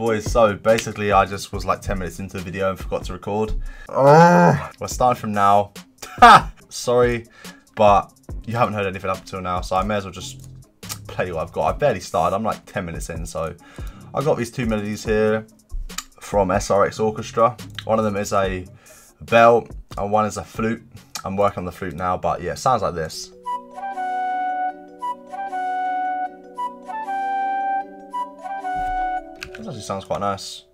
Yo, what's good boys? So basically I just was like 10 minutes into the video and forgot to record. Oh, we're starting from now. Sorry, but you haven't heard anything up until now, so I may as well just play what I've got. I barely started, I'm like 10 minutes in, so I've got these two melodies here from SRX Orchestra. One of them is a bell and one is a flute. I'm working on the flute now, but yeah, sounds like this. This actually sounds quite nice.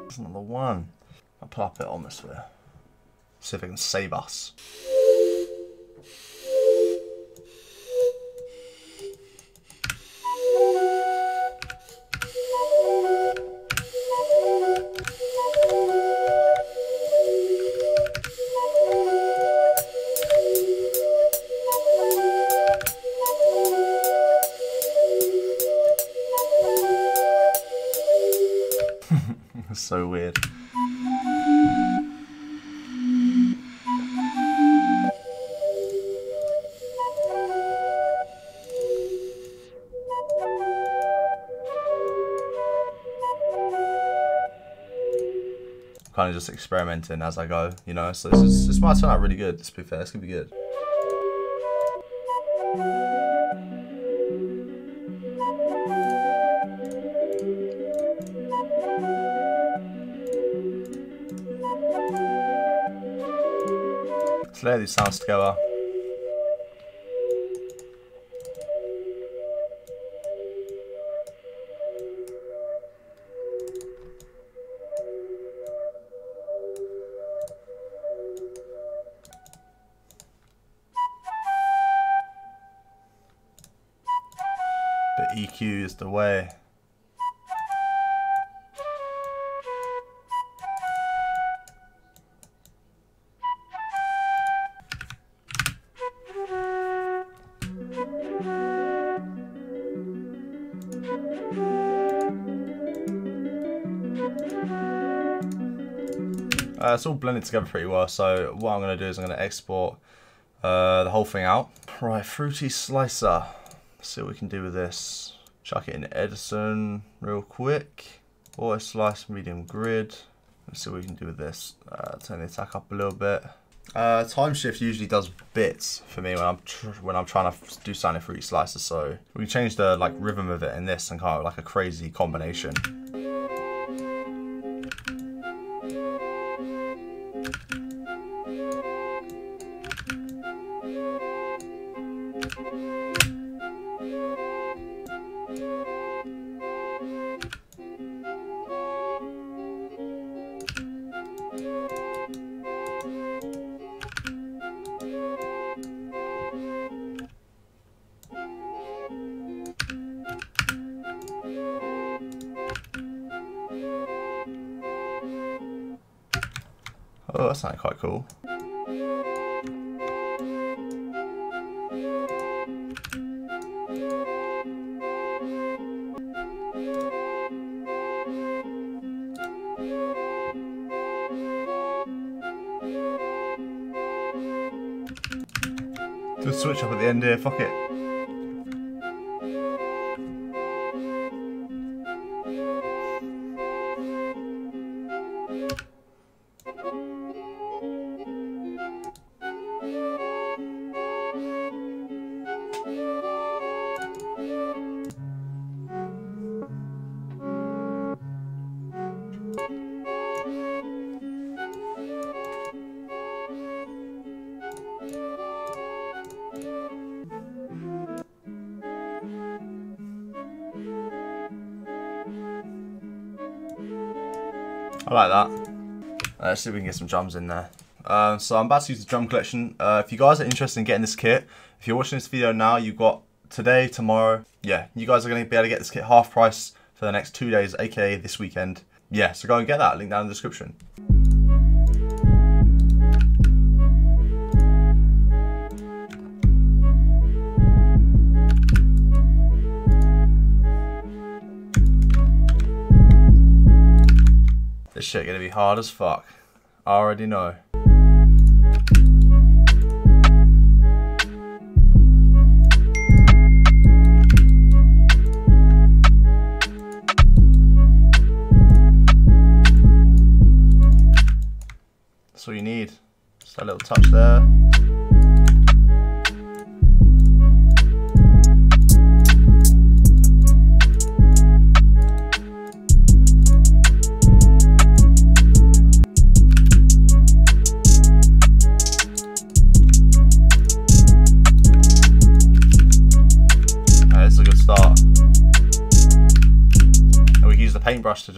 There's another one. I'll plop it on this way. See if it can save us. so weird. Kind of just experimenting as I go, you know. So this is this might turn out really good. To be fair, it's gonna be good. Layer these sounds together. The EQ is the way. Uh, it's all blended together pretty well, so what I'm going to do is I'm going to export uh, the whole thing out. Right, Fruity Slicer. Let's see what we can do with this. Chuck it in Edison real quick. Auto Slice, Medium Grid. Let's see what we can do with this. Uh, turn the attack up a little bit. Uh, time shift usually does bits for me when I'm when I'm trying to do something fruity slicer. So we can change the like rhythm of it in this and kind of like a crazy combination. Oh, that sounded quite cool. Switch up at the end here, fuck it. I like that. Let's see if we can get some drums in there. Uh, so I'm about to use the drum collection. Uh, if you guys are interested in getting this kit, if you're watching this video now, you've got today, tomorrow. Yeah, you guys are going to be able to get this kit half price for the next two days, aka this weekend. Yeah, so go and get that. Link down in the description. This shit gonna be hard as fuck. I already know. That's all you need. Just a little touch there.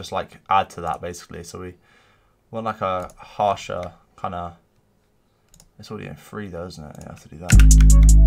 Just like add to that basically. So we want like a harsher kind of. It's already in three though, isn't it? You have to do that.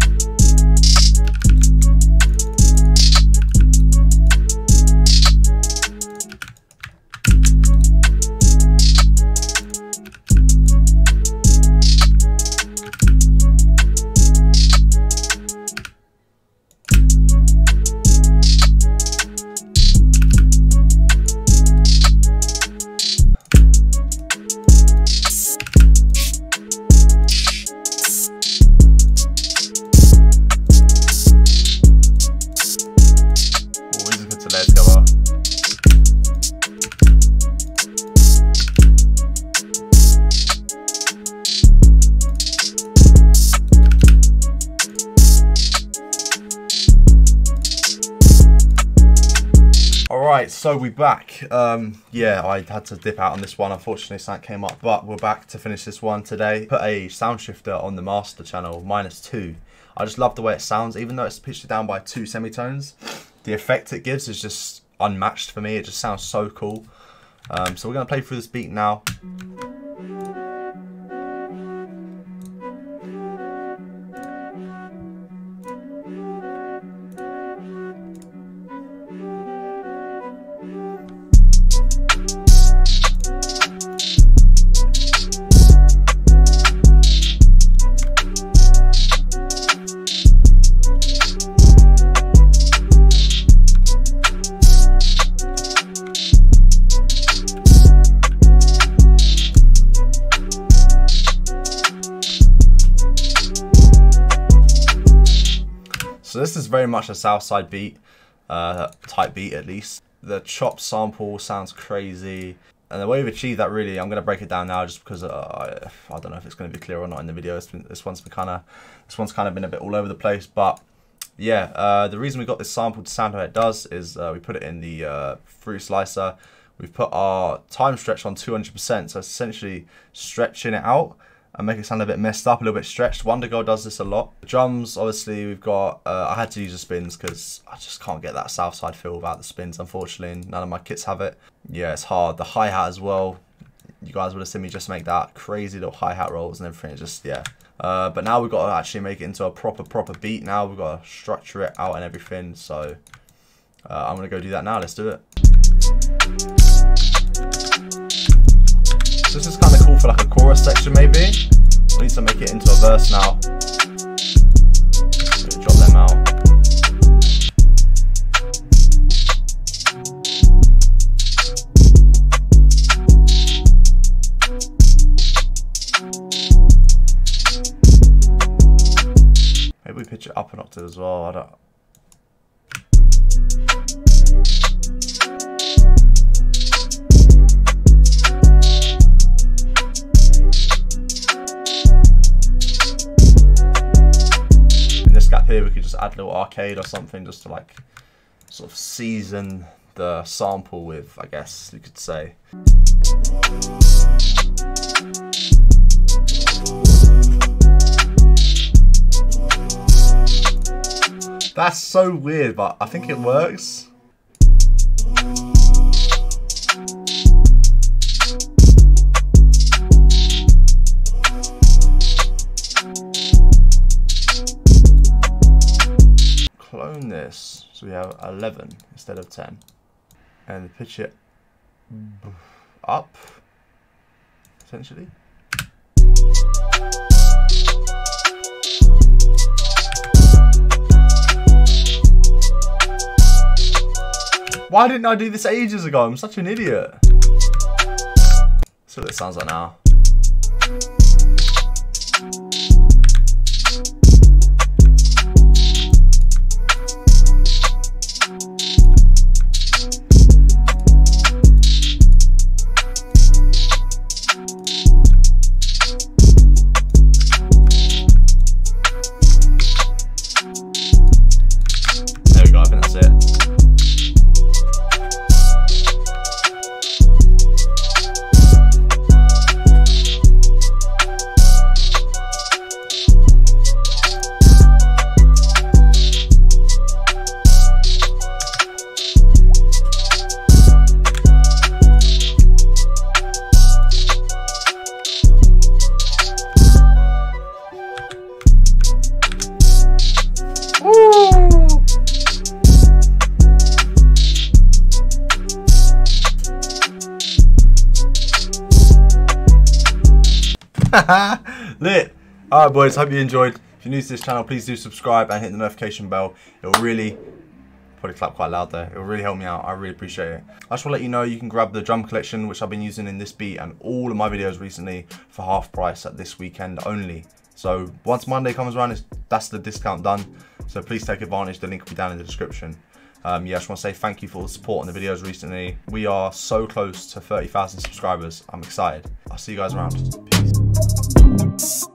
Right, so we're back. Um, yeah, I had to dip out on this one. Unfortunately, something came up, but we're back to finish this one today. Put a sound shifter on the master channel, minus two. I just love the way it sounds, even though it's pitched down by two semitones. The effect it gives is just unmatched for me. It just sounds so cool. Um, so we're going to play through this beat now. Very much a Southside beat, uh, type beat at least. The chop sample sounds crazy. And the way we've achieved that really, I'm going to break it down now just because uh, I, I don't know if it's going to be clear or not in the video. Been, this one's been kind of, this one's kind of been a bit all over the place. But yeah, uh, the reason we got this sample to sound how it does is uh, we put it in the uh, Fruity Slicer. We've put our time stretch on 200%, so essentially stretching it out and make it sound a bit messed up, a little bit stretched. WondaGurl does this a lot. The drums, obviously, we've got, uh, I had to use the spins because I just can't get that Southside feel without the spins, unfortunately. None of my kits have it. Yeah, it's hard. The hi-hat as well. You guys would have seen me just make that crazy little hi-hat rolls and everything. Just, yeah. Uh, but now we've got to actually make it into a proper, proper beat now. We've got to structure it out and everything. So uh, I'm going to go do that now. Let's do it. This is kind of cool for like a chorus section maybe. We need to make it into a verse now. Drop them out. Maybe we pitch it up an octave as well. I don't. Here we could just add a little arcade or something just to like sort of season the sample with, I guess you could say. That's so weird, but I think it works. So we have 11 instead of 10. And pitch it up, essentially. Why didn't I do this ages ago? I'm such an idiot. See what it sounds like now. Lit. Alright boys, hope you enjoyed. If you're new to this channel, please do subscribe and hit the notification bell. It will really, probably clap quite loud there. It will really help me out. I really appreciate it. I just want to let you know you can grab the drum collection, which I've been using in this beat and all of my videos recently for half price at this weekend only. So once Monday comes around, that's the discount done. So please take advantage. The link will be down in the description. Um, yeah, I just want to say thank you for the support on the videos recently. We are so close to 30,000 subscribers. I'm excited. I'll see you guys around. Peace. Thank you.